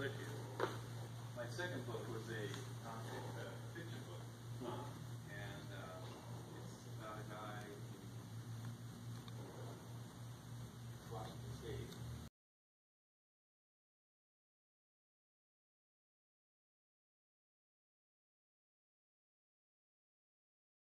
another My second book was a